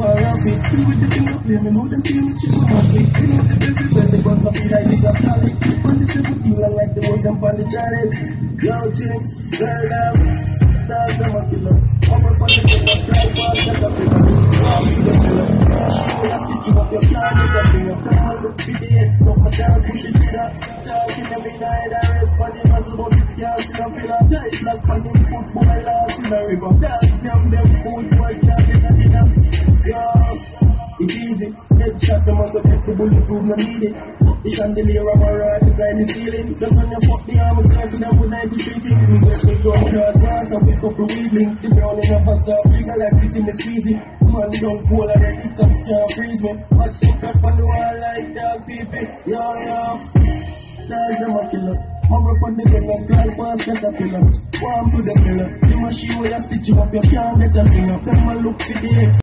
War rapid, still with the finger play, me know them feel me chip on my feet. You know the everywhere, they got my feet like this a pally. On the 17, I like the way them on the chalice. Yo, Jim, girl, love, dog, them a killer. I'm up on the killer, pass, get up in the Wow, you the killer. Will have stitch you up your car, get up in your Come and look for the X, no, my dog, push it to that. Talking to me, now, the rest, but the muscle, but it can't see no pillar. Guys, like, on them football, lost in the river. It's easy. Headshot, the must get the bulletproof, no need it. Fuck the chandelier, I'm alright beside the ceiling. Them when you fuck the armor, start to them with 93 things. Me get me gun cross, want up with couple weedling. The brown in a soft trigger like this in the squeezy. Man, don't pull out that it comes can't freeze me. Watch the crap on the wall like dog people. Yo, yo. Dogs, them a killer. Mom up on the gun and call past get a pillar. Warm to the pillar. The machine where you stitch you up, you can't get a finger. Them a look for the.